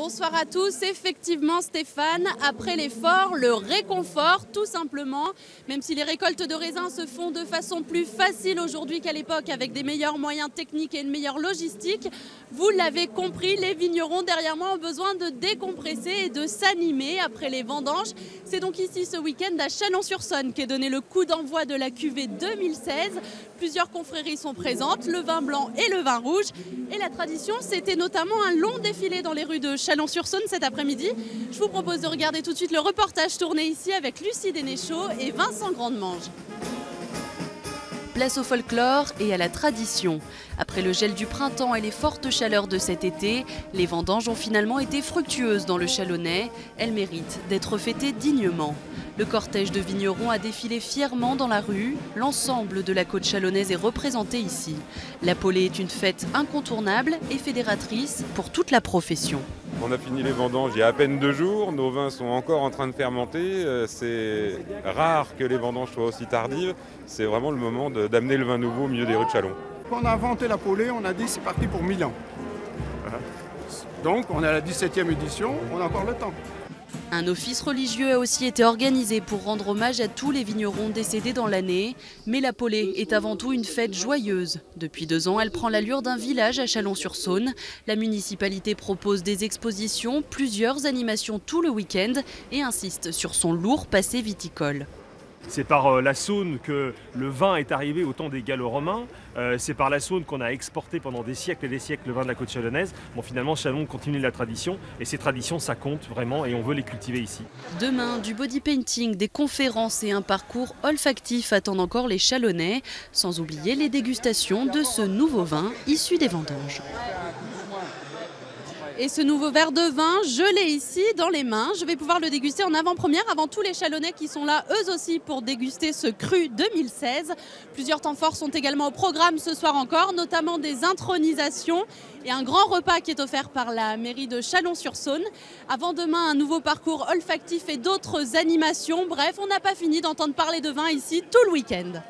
Bonsoir à tous. Effectivement, Stéphane, après l'effort, le réconfort, tout simplement. Même si les récoltes de raisins se font de façon plus facile aujourd'hui qu'à l'époque, avec des meilleurs moyens techniques et une meilleure logistique, vous l'avez compris, les vignerons derrière moi ont besoin de décompresser et de s'animer après les vendanges. C'est donc ici ce week-end à Chalon-sur-Saône qu'est donné le coup d'envoi de la cuvée 2016. Plusieurs confréries sont présentes, le vin blanc et le vin rouge. Et la tradition, c'était notamment un long défilé dans les rues de Chalon-sur-Saône cet après-midi. Je vous propose de regarder tout de suite le reportage tourné ici avec Lucie Dénéchaud et Vincent Grandemange. Place au folklore et à la tradition. Après le gel du printemps et les fortes chaleurs de cet été, les vendanges ont finalement été fructueuses dans le Chalonnais. Elles méritent d'être fêtées dignement. Le cortège de vignerons a défilé fièrement dans la rue. L'ensemble de la côte chalonnaise est représenté ici. La Polée est une fête incontournable et fédératrice pour toute la profession. On a fini les vendanges il y a à peine deux jours, nos vins sont encore en train de fermenter. Euh, c'est rare que les vendanges soient aussi tardives. C'est vraiment le moment d'amener le vin nouveau au milieu des rues de Chalon. Quand on a inventé la polée, on a dit c'est parti pour 1000 ans. Donc on est à la 17e édition, on a encore le temps. Un office religieux a aussi été organisé pour rendre hommage à tous les vignerons décédés dans l'année. Mais la Polée est avant tout une fête joyeuse. Depuis deux ans, elle prend l'allure d'un village à Chalon-sur-Saône. La municipalité propose des expositions, plusieurs animations tout le week-end et insiste sur son lourd passé viticole. C'est par euh, la Saône que le vin est arrivé au temps des Gallo-Romains. Euh, c'est par la Saône qu'on a exporté pendant des siècles et des siècles le vin de la côte chalonnaise. Bon, finalement, Chalon continue la tradition et ces traditions, ça compte vraiment et on veut les cultiver ici. Demain, du body painting, des conférences et un parcours olfactif attendent encore les Chalonnais, sans oublier les dégustations de ce nouveau vin issu des vendanges. Et ce nouveau verre de vin, je l'ai ici dans les mains. Je vais pouvoir le déguster en avant-première avant tous les Chalonnais qui sont là eux aussi pour déguster ce cru 2016. Plusieurs temps forts sont également au programme ce soir encore, notamment des intronisations et un grand repas qui est offert par la mairie de Chalon-sur-Saône. Avant demain, un nouveau parcours olfactif et d'autres animations. Bref, on n'a pas fini d'entendre parler de vin ici tout le week-end.